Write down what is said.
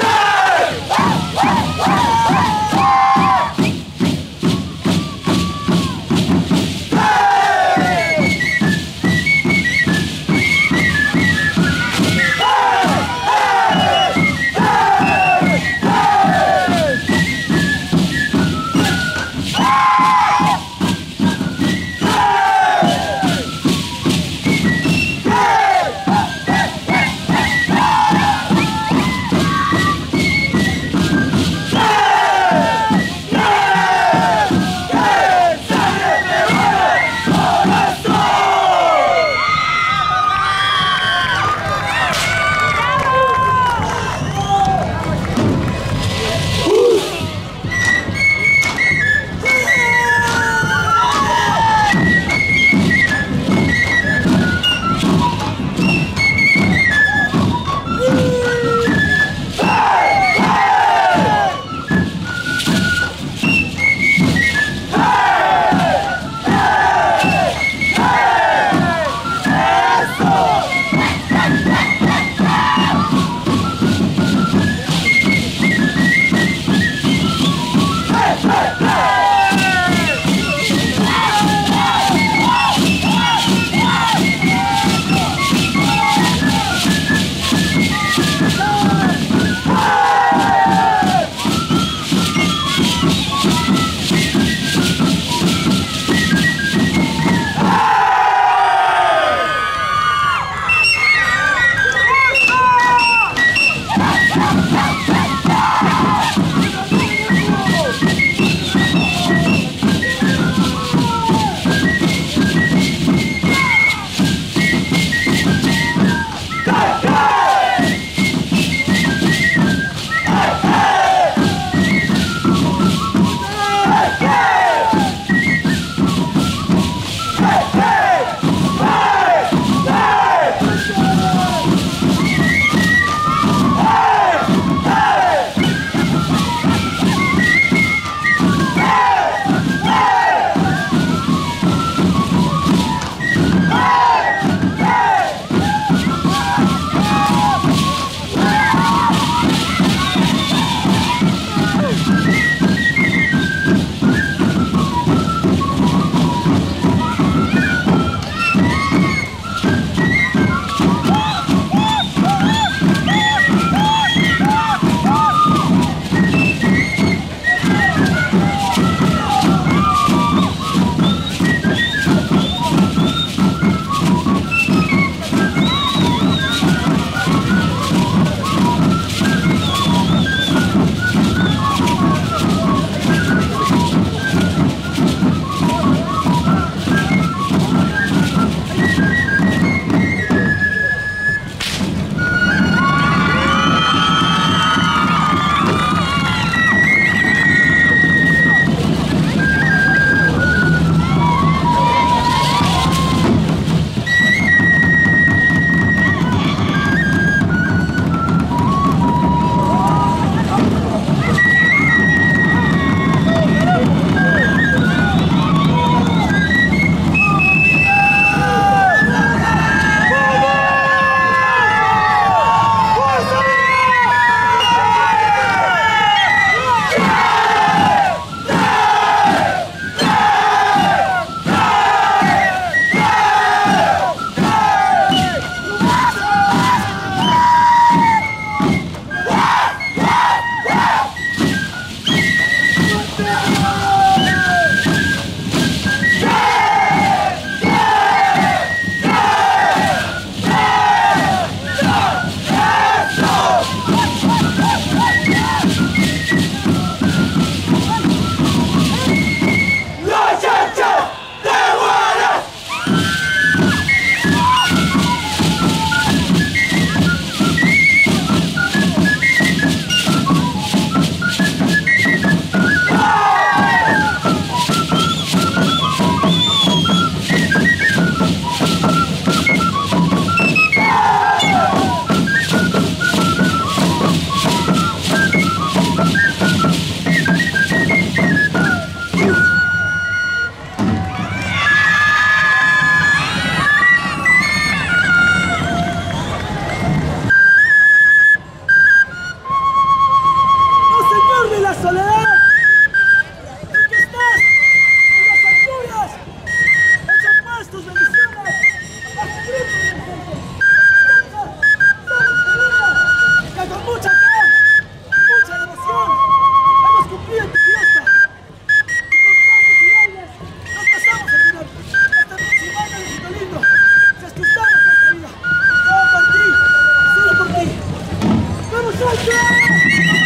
Yeah! Shout, shout. Thank you.